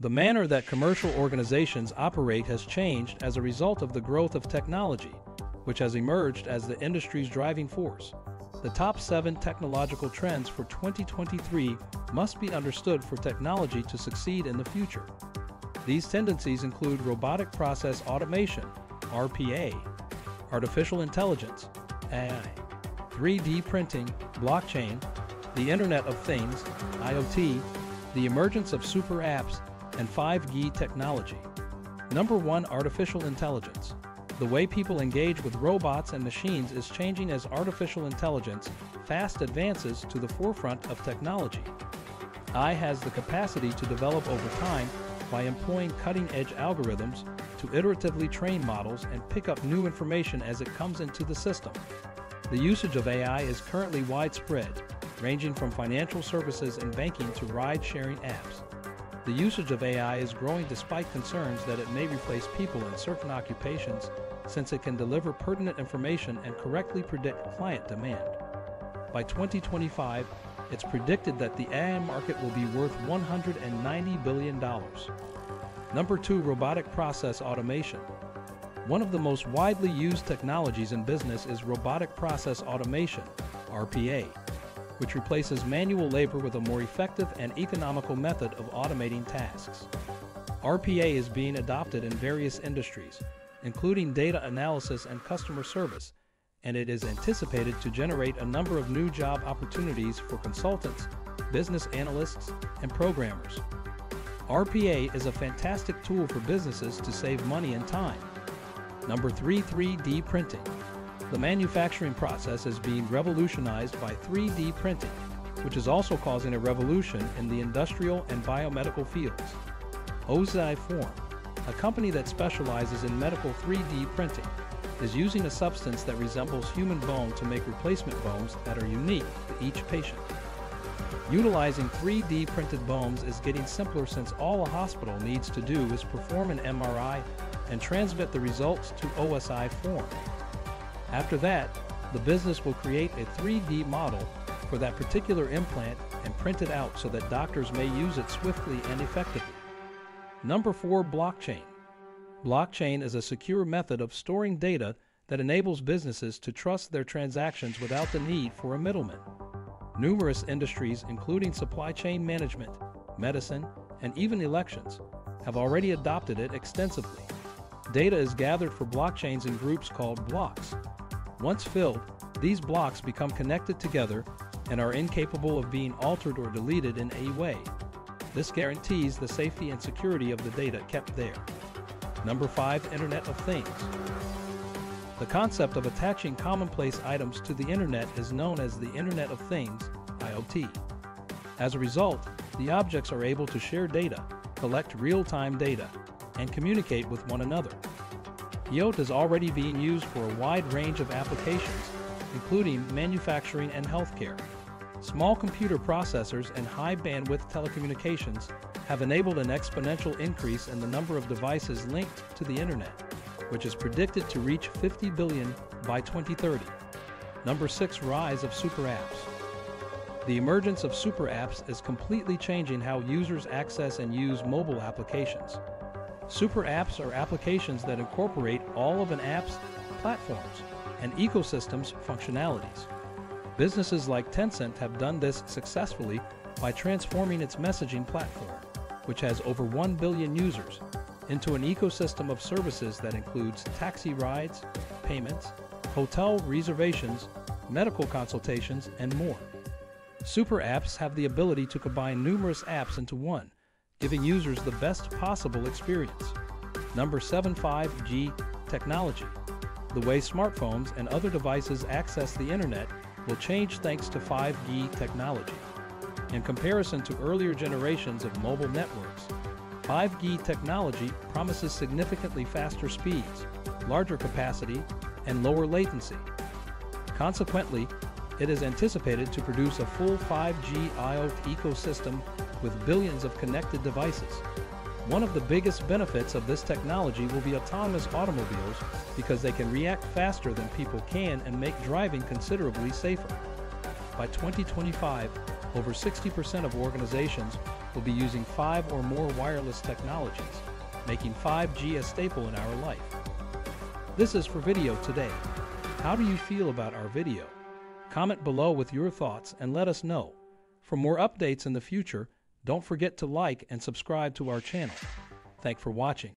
The manner that commercial organizations operate has changed as a result of the growth of technology, which has emerged as the industry's driving force. The top seven technological trends for 2023 must be understood for technology to succeed in the future. These tendencies include robotic process automation, RPA, artificial intelligence, AI, 3D printing, blockchain, the Internet of Things, IoT, the emergence of super apps, and 5G technology. Number one, artificial intelligence. The way people engage with robots and machines is changing as artificial intelligence fast advances to the forefront of technology. AI has the capacity to develop over time by employing cutting edge algorithms to iteratively train models and pick up new information as it comes into the system. The usage of AI is currently widespread, ranging from financial services and banking to ride sharing apps. The usage of AI is growing despite concerns that it may replace people in certain occupations since it can deliver pertinent information and correctly predict client demand. By 2025, it's predicted that the AI market will be worth $190 billion. Number two, robotic process automation. One of the most widely used technologies in business is robotic process automation, RPA, which replaces manual labor with a more effective and economical method of automating tasks. RPA is being adopted in various industries, including data analysis and customer service, and it is anticipated to generate a number of new job opportunities for consultants, business analysts, and programmers. RPA is a fantastic tool for businesses to save money and time. Number three, 3D printing. The manufacturing process is being revolutionized by 3D printing, which is also causing a revolution in the industrial and biomedical fields. Ossiform, a company that specializes in medical 3D printing, is using a substance that resembles human bone to make replacement bones that are unique to each patient. Utilizing 3D printed bones is getting simpler since all a hospital needs to do is perform an MRI and transmit the results to Ossiform. After that, the business will create a 3D model for that particular implant and print it out so that doctors may use it swiftly and effectively. Number 4 Blockchain Blockchain is a secure method of storing data that enables businesses to trust their transactions without the need for a middleman. Numerous industries, including supply chain management, medicine, and even elections, have already adopted it extensively. Data is gathered for blockchains in groups called blocks. Once filled, these blocks become connected together and are incapable of being altered or deleted in any way. This guarantees the safety and security of the data kept there. Number 5 Internet of Things. The concept of attaching commonplace items to the Internet is known as the Internet of Things, IoT. As a result, the objects are able to share data, collect real time data, and communicate with one another. IoT is already being used for a wide range of applications, including manufacturing and healthcare. Small computer processors and high bandwidth telecommunications have enabled an exponential increase in the number of devices linked to the Internet which is predicted to reach 50 billion by 2030. Number 6 Rise of Super Apps. The emergence of super apps is completely changing how users access and use mobile applications. Super apps are applications that incorporate all of an app's platforms and ecosystems functionalities. Businesses like Tencent have done this successfully by transforming its messaging platform, which has over 1 billion users, into an ecosystem of services that includes taxi rides, payments, hotel reservations, medical consultations, and more. Super apps have the ability to combine numerous apps into one, giving users the best possible experience. Number 75G Technology. The way smartphones and other devices access the internet will change thanks to 5G technology. In comparison to earlier generations of mobile networks, 5G technology promises significantly faster speeds, larger capacity, and lower latency. Consequently, it is anticipated to produce a full 5G IoT ecosystem with billions of connected devices. One of the biggest benefits of this technology will be autonomous automobiles because they can react faster than people can and make driving considerably safer. By 2025, over 60% of organizations will be using five or more wireless technologies, making 5G a staple in our life. This is for video today. How do you feel about our video? Comment below with your thoughts and let us know. For more updates in the future, don't forget to like and subscribe to our channel. Thank for watching.